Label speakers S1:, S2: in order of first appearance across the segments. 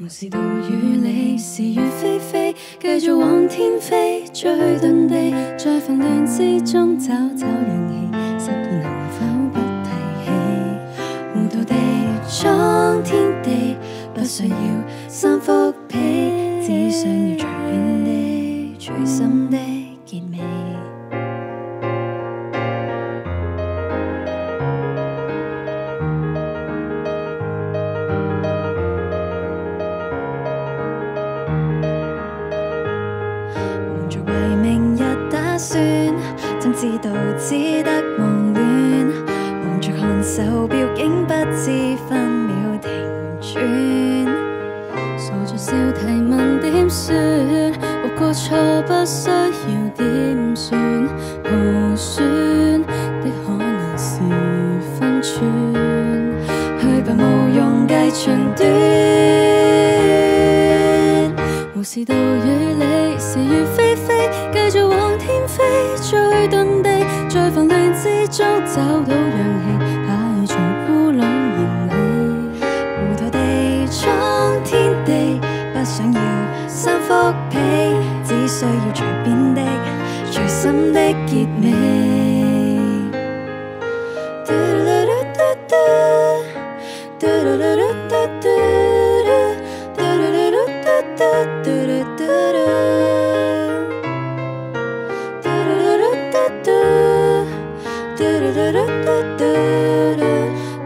S1: 无视道与理，是与非，非，继续往天飞，再遁地，在纷乱之中找找人气，失意能否不提起？糊涂地闯天地，不需要三福。算怎知道，只得忘恋？望着看手表，竟不知分秒停转。傻在笑，提问点算，或过错，不需要点算。无损的可能是分寸，去吧，无用计长短，无事到。在纷乱之中找到氧气，大肠咕隆燃起。糊涂地闯天地，不想要三副被，只需要随便的、随心的结尾。嘟嘟嘟嘟嘟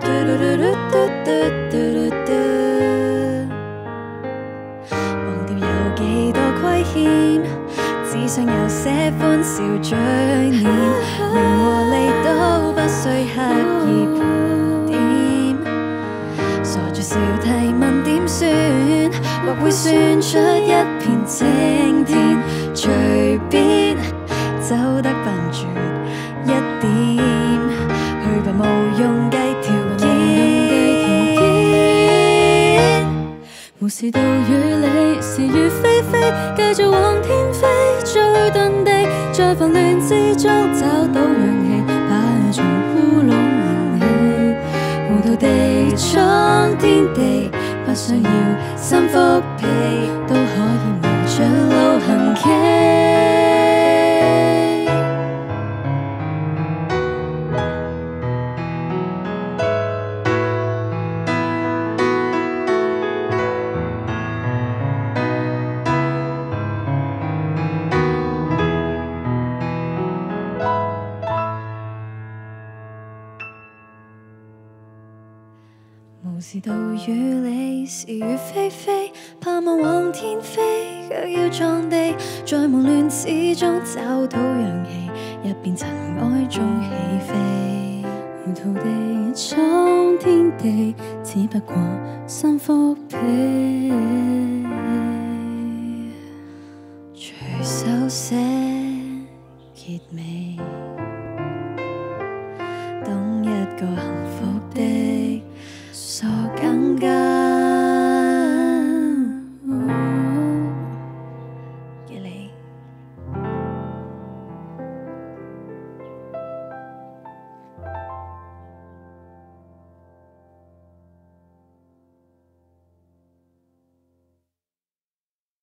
S1: 嘟嘟嘟。忘掉有几多亏欠，只想有些欢笑嘴脸，名和利都不需刻意盘点。傻住笑提问点算，或会算出一片青天，随便。无视道与理，是与非，非，继续往天飞，追遁地，在烦乱之中找到氧气，摆进乌龙咽起，糊涂地闯天地，不需要新腹皮，都可以沿着路行。无视道与理是与非，非，盼望往天飞，却要撞地，在忙乱之中找到氧气，一边尘埃中起飞，糊涂地闯天地，只不过心腹皮，随手写结尾。